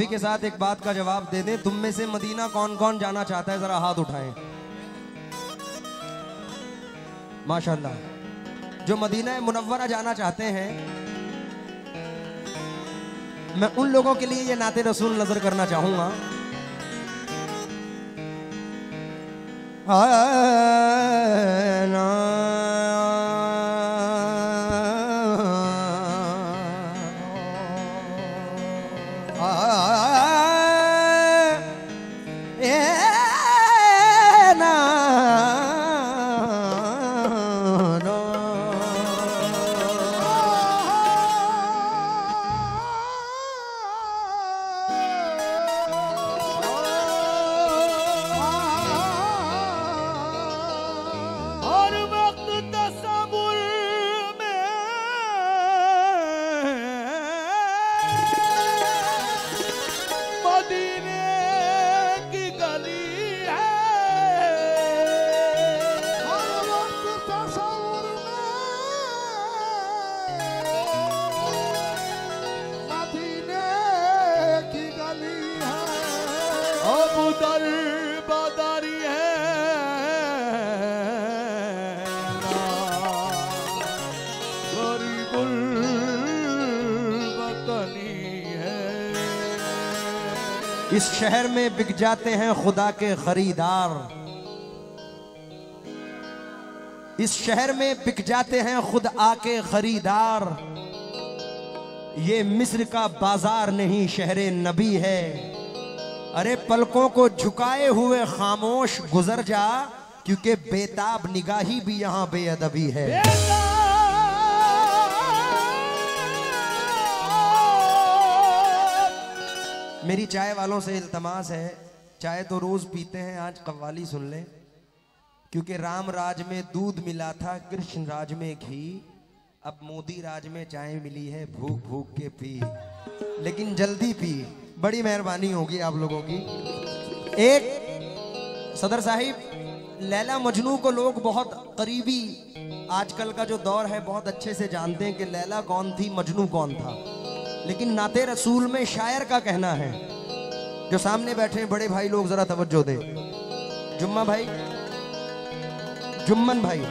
معافی کے ساتھ ایک بات کا جواب دے دیں تم میں سے مدینہ کون کون جانا چاہتا ہے ذرا ہاتھ اٹھائیں ماشاءاللہ جو مدینہ منورہ جانا چاہتے ہیں میں ان لوگوں کے لیے یہ نعت رسول نظر کرنا چاہوں گا ہر اس شہر میں بک جاتے ہیں خدا کے خریدار۔ اس شہر میں بک جاتے ہیں خود آ کے خریدار۔ یہ مصر کا بازار نہیں، شہر نبی ہے۔ ارے پلکوں کو جھکائے ہوئے خاموش گزر جا، کیونکہ بیتاب نگاہی بھی یہاں بے ادبی ہے۔ میری چائے والوں سے التماس ہے۔ چائے تو روز پیتے ہیں، آج قوالی سن لیں۔ کیونکہ رام راج میں دودھ ملا تھا، کرشن راج میں گھی۔ اب مودی راج میں چائے ملی ہے، بھوک بھوک کے پی۔ لیکن جلدی پی۔ بڑی مہربانی ہوگی آپ لوگوں کی۔ ایک، صدر صاحب، لیلا مجنو کو لوگ بہت قریبی۔ آج کل کا جو دور ہے، بہت اچھے سے جانتے ہیں کہ لیلا کون تھی، مجنو کون تھا۔ لیکن نعت رسول میں شاعر کا کہنا ہے، جو سامنے بیٹھے ہیں، بڑے بھائی لوگ ذرا توجہ دے جمعہ بھائی جمن بھائی،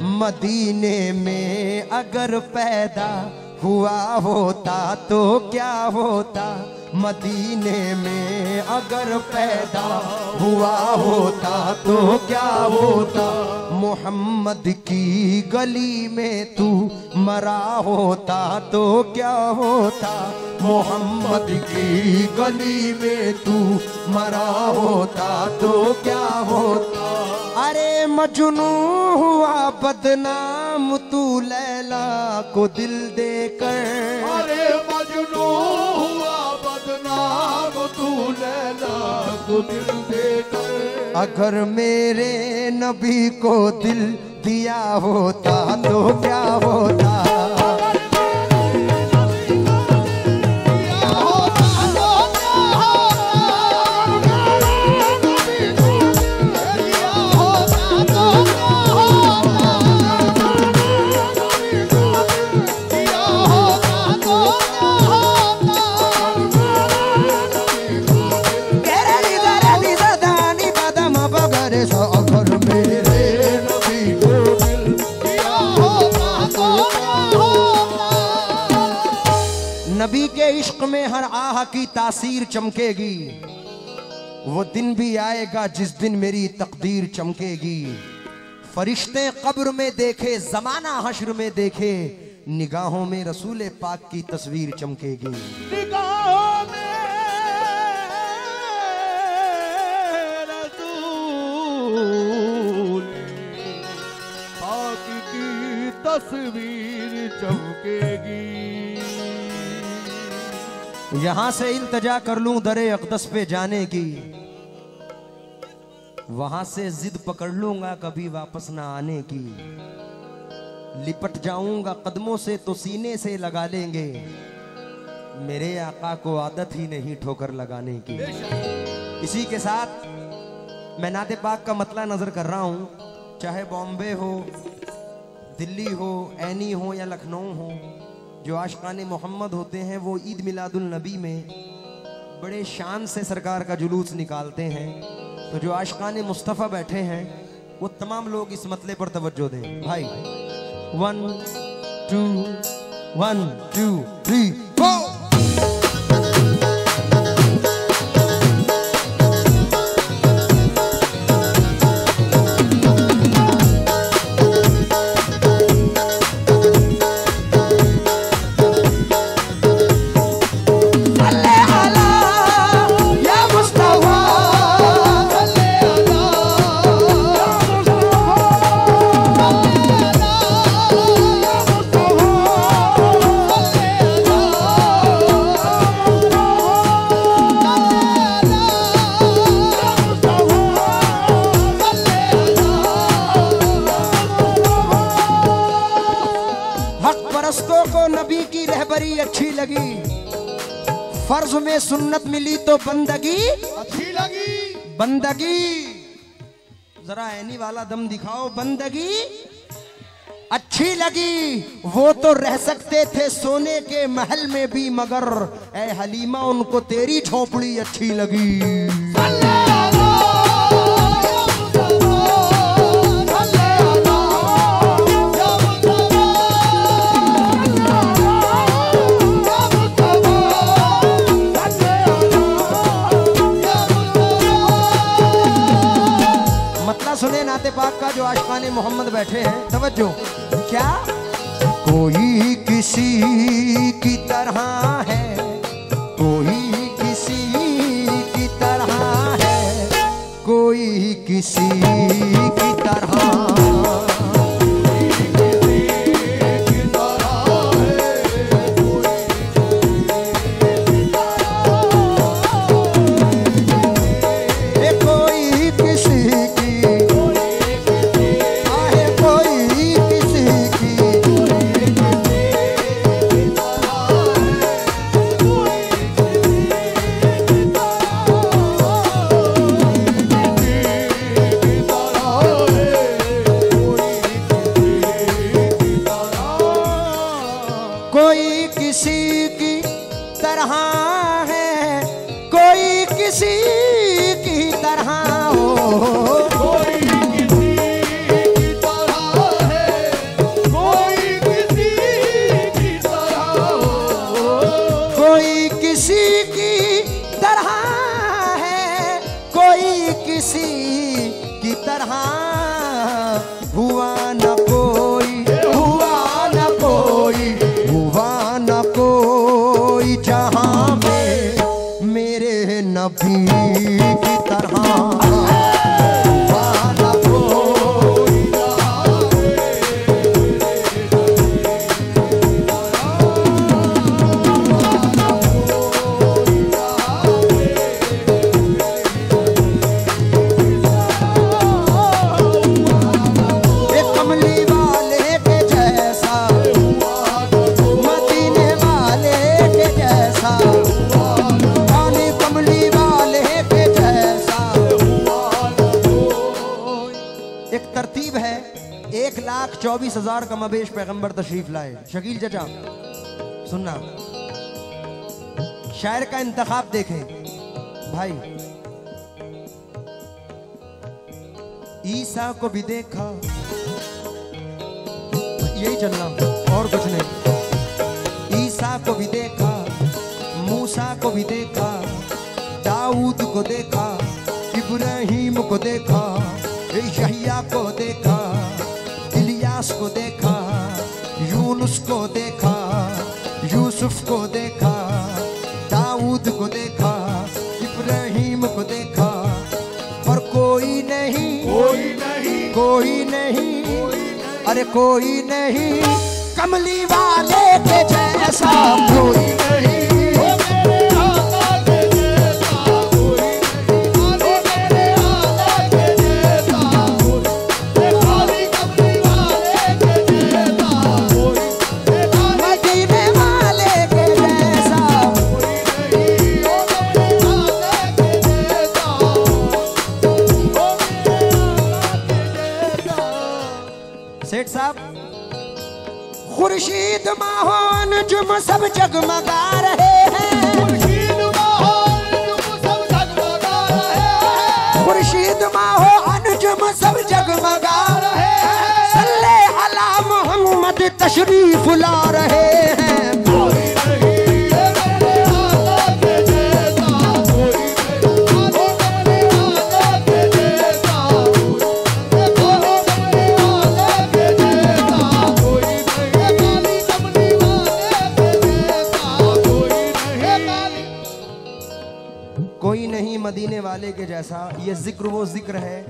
مدینے میں اگر پیدا ہوا ہوتا تو کیا ہوتا؟ مدینے میں اگر پیدا ہوا ہوتا تو کیا ہوتا؟ محمد کی گلی میں تو مرا ہوتا تو کیا ہوتا؟ محمد کی گلی میں تو مرا ہوتا تو کیا ہوتا؟ ارے مجنو ہوا بدنام، تو لیلا کو دل دے کر۔ ارے مجنو ہوا تو لیلا کو دل دے کر اگر میرے نبی کو دل دیا ہوتا تو کیا ہوتا نبی کے عشق میں ہر آہ کی تاثیر چمکے گی۔ وہ دن بھی آئے گا جس دن میری تقدیر چمکے گی۔ فرشتے قبر میں دیکھے، زمانہ حشر میں دیکھے، نگاہوں میں رسول پاک کی تصویر چمکے گی۔ تصویر چمکے گی۔ یہاں سے التجا کر لوں در اقدس پہ جانے کی۔ وہاں سے زد پکڑ لوں گا کبھی واپس نہ آنے کی۔ لپٹ جاؤں گا قدموں سے تو سینے سے لگا لیں گے۔ میرے آقا کو عادت ہی نہیں ٹھوکر لگانے کی۔ اسی کے ساتھ میں نعت پاک کا مطلع نظر کر رہا ہوں۔ چاہے بامبے ہو دلی ہو، اینی ہو یا لکھنؤ ہو، جو عاشقان محمد ہوتے ہیں، وہ عید میلاد النبی میں بڑے شان سے سرکار کا جلوس نکالتے ہیں۔ تو جو عاشقان مصطفیٰ بیٹھے ہیں، وہ تمام لوگ اس مسئلے پر توجہ دیں۔ بھائی one two one two three بندگی اچھی لگی بندگی ذرا اینی والا دم دکھاؤ بندگی اچھی لگی وہ تو رہ سکتے تھے سونے کے محل میں بھی مگر اے حلیمہ ان کو تیری ٹھوپڑی اچھی لگی جو عاشقان محمد بیٹھے ہیں، توجہ۔ کیا؟ کوئی کسی کی طرح ہے، کوئی کسی کی طرح ہے، کوئی کسی پیغمبر تشریف لائے۔ شکیل چچا، سننا۔ شاعر کا انتخاب دیکھیں۔ بھائی، عیسیٰ کو بھی دیکھا۔ یہی چلنا، اور کچھ نہیں۔ عیسیٰ کو بھی دیکھا، موسیٰ کو بھی دیکھا، داؤد کو دیکھا، ابراہیم کو دیکھا، یحییٰ کو دیکھا، الیاس کو دیکھا۔ اس کو دیکھا یوسف کو دیکھا داؤد کو دیکھا ابراہیم کو دیکھا پر کوئی نہیں کوئی نہیں کوئی نہیں ارے کوئی نہیں۔ کملی والے کے جیسا کوئی نہیں۔ کے جیسا یہ ذکر وہ ذکر ہے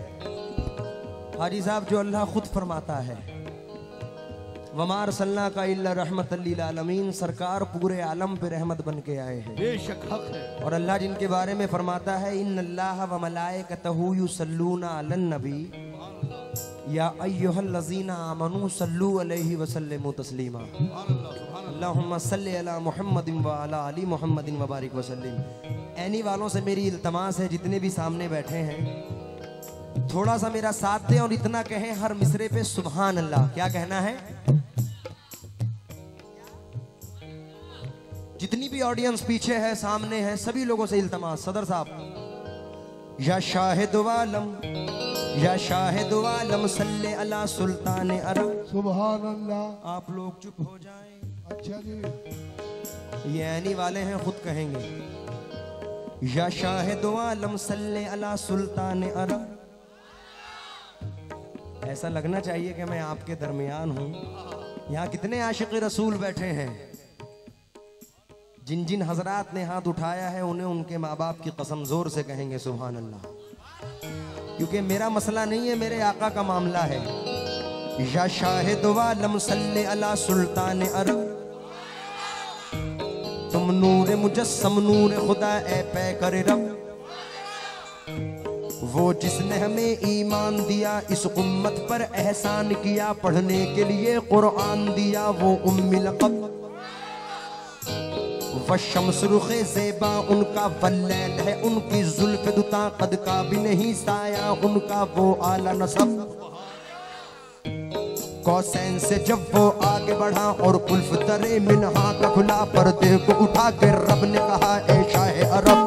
حاجی صاحب جو اللہ خود فرماتا ہے۔ ومار صلاح کا اللہ رحمت للعالمین سرکار پورے عالم پہ رحمت بن کے آئے ہیں۔ بے شک حق ہے۔ اور اللہ جن کے بارے میں فرماتا ہے ان اللہ و ملائکتہو یسلون علی النبی یا ایوہ اللذین آمنو صلو علیہ وسلم تسلیم اللہم صلی علی محمد و علی محمد و بارک وسلم. اینی والوں سے میری التماس ہے جتنے بھی سامنے بیٹھے ہیں. تھوڑا سا میرا ساتھ دیں اور اتنا کہیں ہر مصرے پہ سبحان اللہ. کیا کہنا ہے؟ جتنی بھی آڈینس پیچھے ہے، سامنے ہے، سبھی لوگوں سے التماس. صدر صاحب. یا شاہد والم یا شاہد عالم صلی اللہ سلطان عرب۔ سبحان اللہ آپ لوگ چپ ہو جائیں۔ اچھا جی۔ یہ اینی والے ہیں خود کہیں گے۔ یا شاہد عالم صلی اللہ سلطان عرب۔ ایسا لگنا چاہیے کہ میں آپ کے درمیان ہوں۔ یہاں کتنے عاشق رسول بیٹھے ہیں۔ جن جن حضرات نے ہاتھ اٹھایا ہے انہیں ان کے ماں باپ کی قسم زور سے کہیں گے سبحان اللہ سبحان اللہ۔ کیونکہ میرا مسئلہ نہیں ہے، میرے آقا کا معاملہ ہے۔ یا شاہد والم صلی اللہ سلطان عرب۔ تم نور مجسم، نور خدا اے پے کر رب۔ وہ جس نے ہمیں ایمان دیا، اس امت پر احسان کیا پڑھنے کے لیے قرآن دیا، وہ ام لقب والشمس رخ زیبا، ان کا ولیل ہے، ان کی ظلف دتا قد کا بھی نہیں سایہ، ان کا وہ اعلی نصب۔ کوسین سے جب وہ آگے بڑھا اور کلف ترے منہا کا کھلا پردے کو اٹھا کے رب نے کہا، اے شاہ عرب۔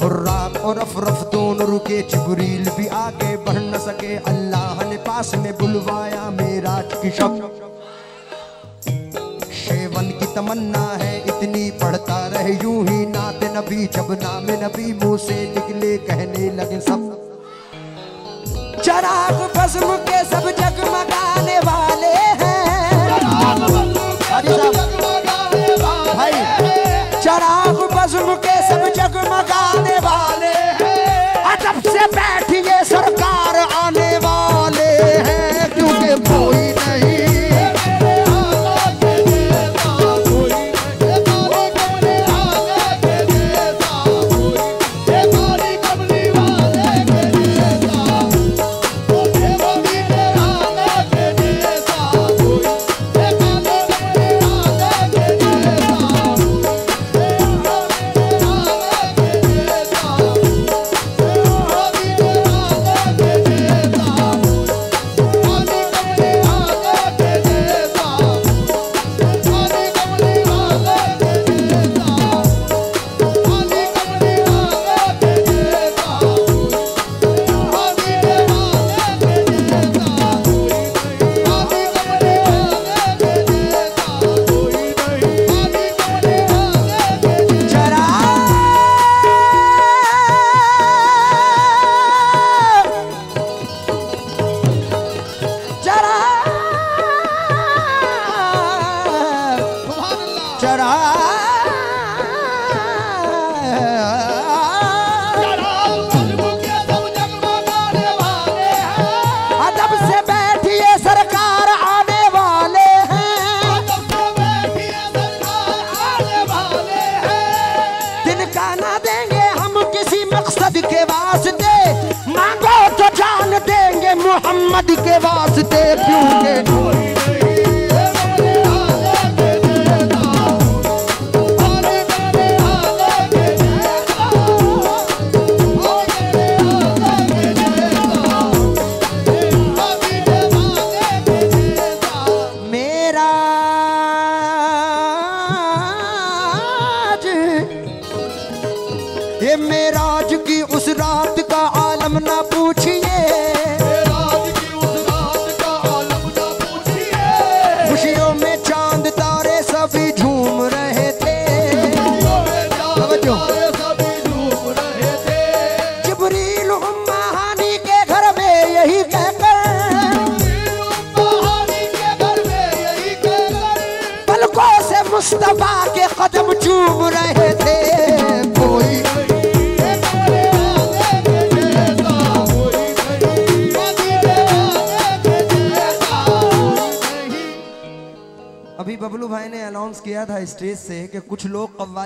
غراب اور افرف دون رکے، جبریل بھی آگے بڑھ نہ سکے۔ اللہ نے پاس میں بلوایا میراج کی شب۔ تمنا ہے، اتنی پڑھتا رہ یوں ہی نات نبی، جب نام نبی مو سے نکلے، کہنے لگے سب۔ چراغ بزم کے سب واسطے کیوں کہ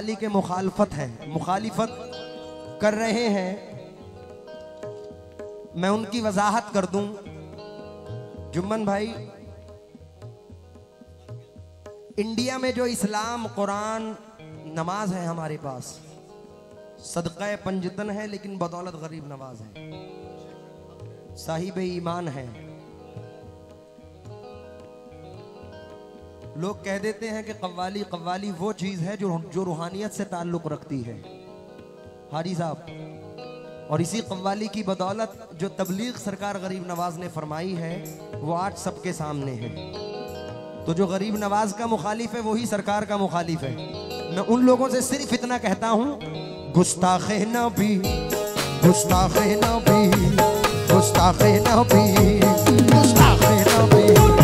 لوگ کے مخالفت ہیں مخالفت کر رہے ہیں۔ میں ان کی وضاحت کر دوں۔ جمن بھائی، انڈیا میں جو اسلام، قرآن، نماز ہے ہمارے پاس، صدقہ پنجتن ہے، لیکن بدولت غریب نواز ہے۔ صاحب ایمان ہے۔ لوگ کہہ دیتے ہیں کہ قوالی قوالی وہ چیز ہے جو جو روحانیت سے تعلق رکھتی ہے۔ حاجی صاحب، اور اسی قوالی کی بدولت جو تبلیغ سرکار غریب نواز نے فرمائی ہے، وہ آج سب کے سامنے ہے۔ تو جو غریب نواز کا مخالف ہے، وہی سرکار کا مخالف ہے۔ میں ان لوگوں سے صرف اتنا کہتا ہوں، گستاخ نبی گستاخ نبی گستاخ نبی گستاخ نبی۔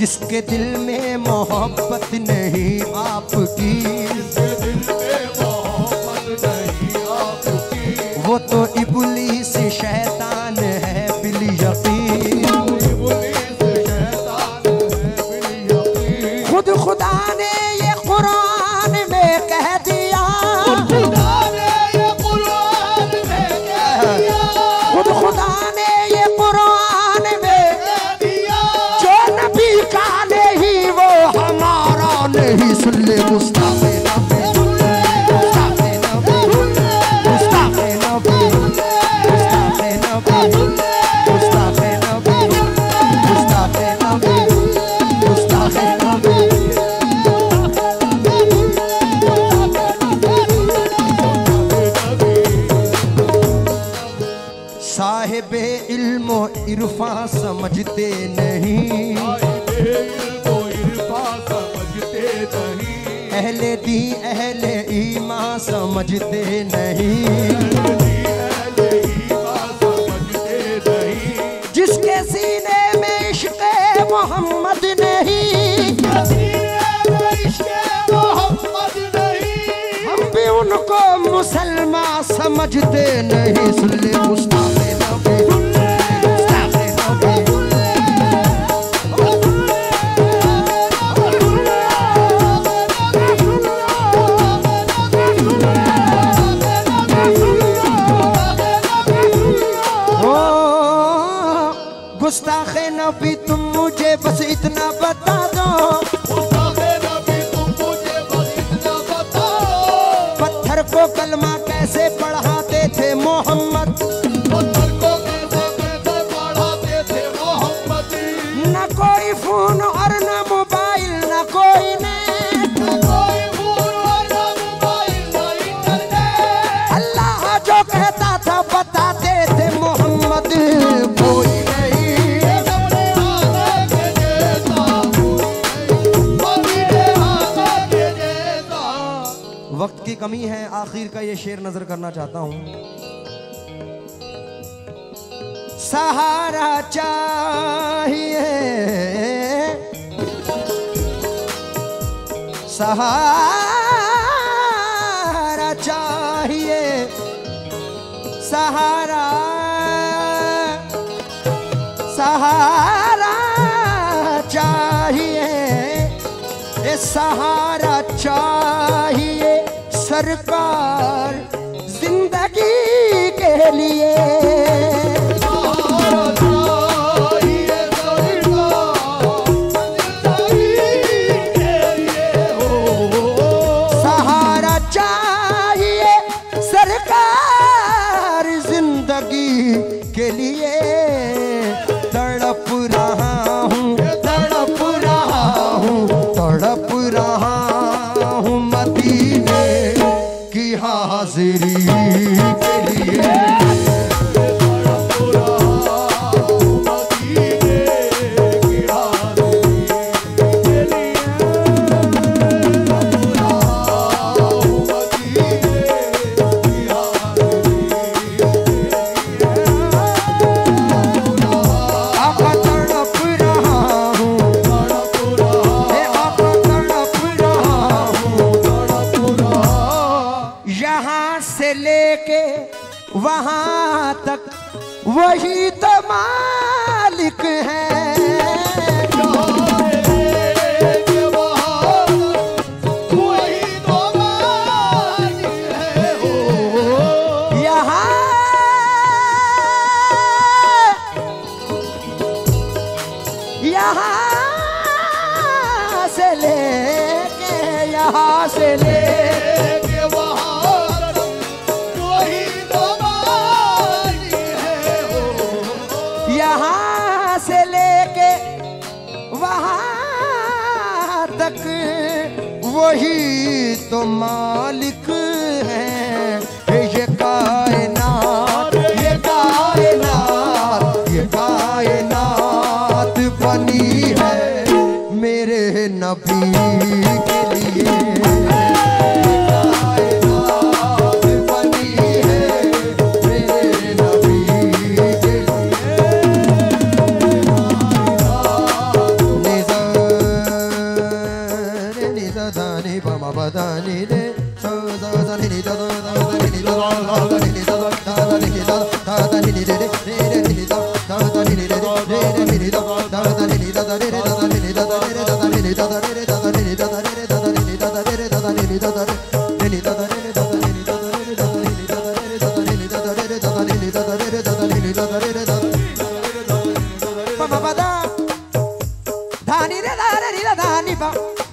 جس کے دل میں محبت نہیں آپ کی۔ وہ تو degustar. سمجھتے نہیں۔ جس کے سینے میں عشق محمد نہیں۔ ہم بھی ان کو مسلمان سمجھتے نہیں کمی ہے آخر کا یہ شعر نظر کرنا چاہتا ہوں۔ سہارا چاہیے۔ سہارا سرکار زندگی کے لیے وہی تو مالک ہے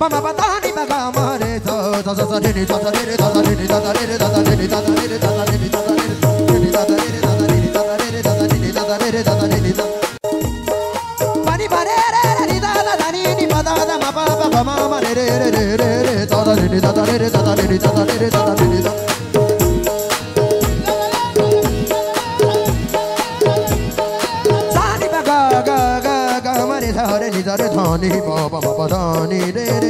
mama patani baba mare to to to to ni to to ni to to ni to to ni to to ni to to ni to to ni to to ni to to ni to to ni to to ni to to ni to to ni to to ni to to ni to pani mare re re ni da la da ni ni ma da da ma pa pa pa ma ma re re re re re re to to ni to to ni to to ni to to ni to to ni to to ni ni ni.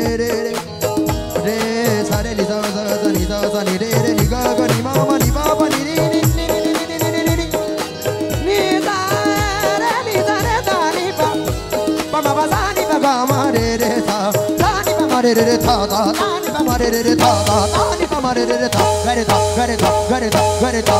ہمارے ری دا ہمارے ری ری تھا ہمارے ری ری تھا ہمارے ری تھا گرے تھا گرے تھا گرے تھا گرے تھا